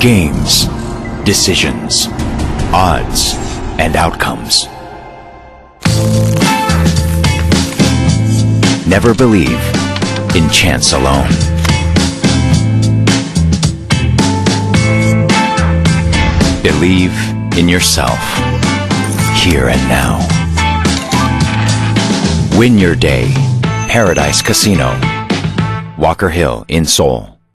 Games, decisions, odds, and outcomes. Never believe in chance alone. Believe in yourself, here and now. Win your day. Paradise Casino. Walkerhill in Seoul.